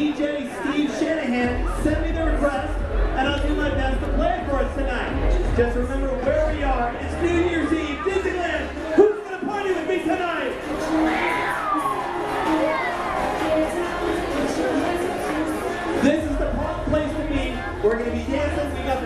DJ Steve Shanahan sent me the request, and I'll do my best to play it for us tonight. Just remember where we are. It's New Year's Eve, Disneyland. Who's gonna party with me tonight? This is the place to be. We're gonna be dancing. We got